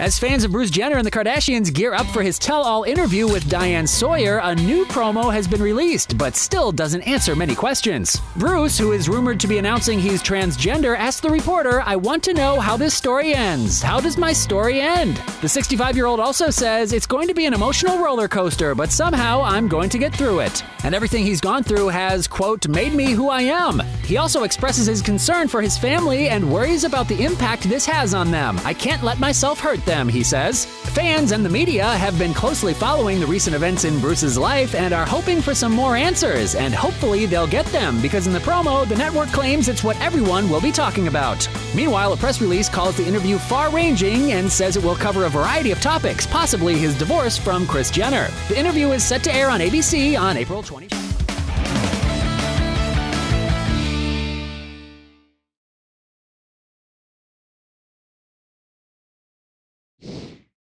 As fans of Bruce Jenner and the Kardashians gear up for his tell all interview with Diane Sawyer, a new promo has been released, but still doesn't answer many questions. Bruce, who is rumored to be announcing he's transgender, asked the reporter, I want to know how this story ends. How does my story end? The 65 year old also says it's going to be an emotional roller coaster, but somehow I'm going to get through it. And everything he's gone through has, quote, made me who I am. He also expresses his concern for his family and worries about the impact this has on them. I can't let myself hurt them, he says. Fans and the media have been closely following the recent events in Bruce's life and are hoping for some more answers, and hopefully they'll get them because in the promo, the network claims it's what everyone will be talking about. Meanwhile, a press release calls the interview far ranging and says it will cover a variety of topics, possibly his divorce from Kris Jenner. The interview is set to air on ABC on April 20.